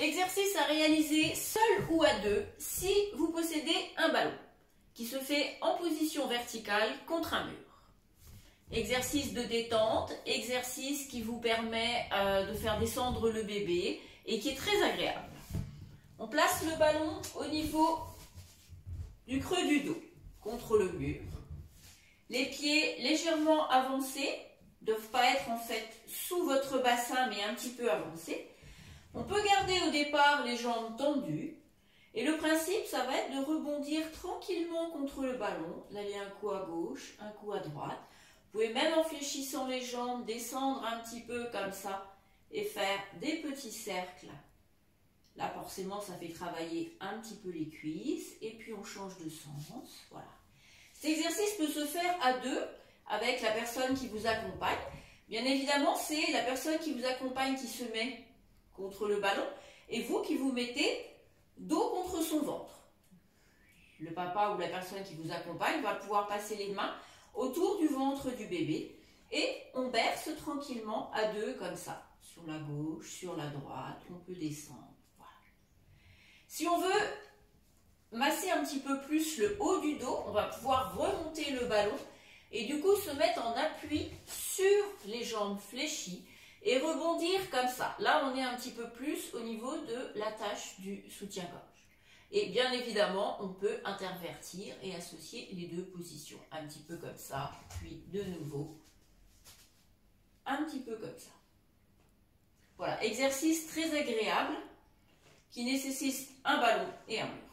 Exercice à réaliser seul ou à deux si vous possédez un ballon qui se fait en position verticale contre un mur. Exercice de détente, exercice qui vous permet euh, de faire descendre le bébé et qui est très agréable. On place le ballon au niveau du creux du dos contre le mur. Les pieds légèrement avancés, ne doivent pas être en fait sous votre bassin mais un petit peu avancés. On peut garder au les jambes tendues. Et le principe, ça va être de rebondir tranquillement contre le ballon, d'aller un coup à gauche, un coup à droite. Vous pouvez même en fléchissant les jambes, descendre un petit peu comme ça et faire des petits cercles. Là, forcément, ça fait travailler un petit peu les cuisses et puis on change de sens. Voilà. Cet exercice peut se faire à deux avec la personne qui vous accompagne. Bien évidemment, c'est la personne qui vous accompagne qui se met contre le ballon et vous qui vous mettez dos contre son ventre. Le papa ou la personne qui vous accompagne va pouvoir passer les mains autour du ventre du bébé et on berce tranquillement à deux comme ça, sur la gauche, sur la droite, on peut descendre. Si on veut masser un petit peu plus le haut du dos, on va pouvoir remonter le ballon et du coup se mettre en appui sur les jambes fléchies et rebondir comme ça. Là, on est un petit peu plus au niveau de l'attache du soutien-gorge. Et bien évidemment, on peut intervertir et associer les deux positions. Un petit peu comme ça, puis de nouveau, un petit peu comme ça. Voilà, exercice très agréable qui nécessite un ballon et un mur.